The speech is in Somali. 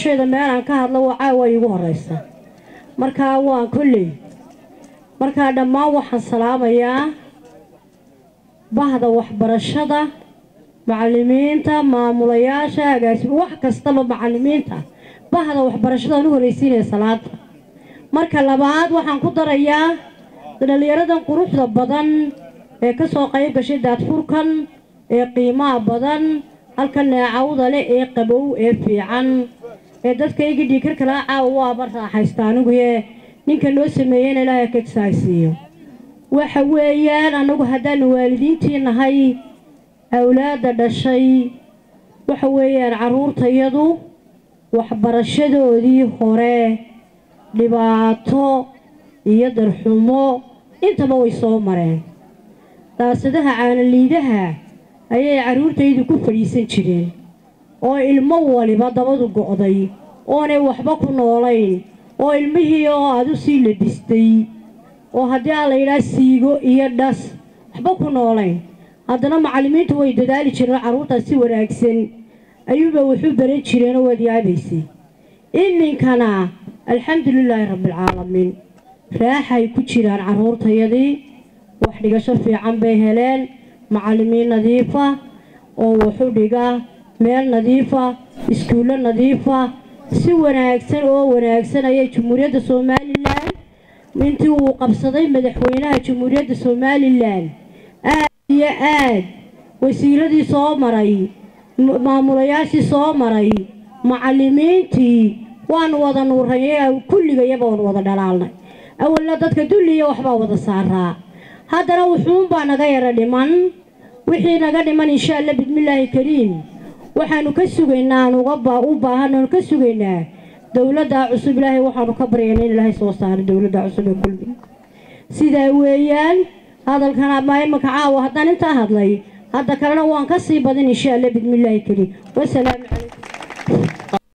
noloshayda meelaan ka hadlo waa caawa iigu horeysa. Markaa waan kolley markaa dhammaan waxaan salaamayaa bahda waxbarashada macalimiinta maamulayaasha agaasimo wax kastaba macalimiinta bahda waxbarashadaan u horeysiinaya salaada marka labaad waxaan ku darayaa dhallinyaradan quruxda badan ee ka soo qayb gashay daadfurkan ee qiimaha badan halka neecawda leh ee qabow ee fiican ee dadkaygii dhiikar kala caawa waaba raaxaysta aniguye ninka noo sameeyeyna ilaahay ka saaysiiyo waxa weeyaan annagu haddaanu waalidiintii nahay awlaadda dhashay waxa weeyaan carruurtayadu waxbarashadoodii hore dhibaato iyo darxumo intaba way soo mareen. Daasadaha caanaliidaha ayay carruurtaydu ku fadhiisan jireen oo ilmo waliba dabadu go'day oonay waxba ku noolayn oo ilmihii oo aad u sii labistay oo haddii aan la yidhaha siigo iyo dhas waxba ku noolayn. Haddana macallimiintu way dadaali jireen carruurtaas si wanaagsan ayuuba waxu baran jireenoo waad yaabaysay iminkana alxamdulilaahi rabbialcaalamiin raaxay ku jiraan carruurtayadii wax dhigasho fiican bay heleen macallimiin nadiifa oo waxu dhiga meel nadiifa iskuullo nadiifa si wanaagsan oo wanaagsan ayay jamhuuriyadda somalilan intii uu qabsaday madaxweynaha jamhuuriyadda somalilan aad iyo aad wasiiradii soo maray maamulayaashii soo maray macallimiintii waanu wada nuurayay kulligayaba waanu wada dhalaalnay. Awalna dadka dulliya waxbaa wada saaraa haddana wuxuunbaa naga yara dhiman wixii naga dhiman insha alla bismillaahi kariim waxaanu ka sugaynaa aan u baahan ka sugaynaa. Dowladda cusub ilaahay waxaanu ka baryaynaa in ilaahay soo saaro dowladda cusub ee kulmi. Sidaa weeyaan hadalkan ama imanka caawa haddaan intaa hadlay hadda kalena waan ka sii badin insha alla bismillaahi kariim wasalaamu calaykum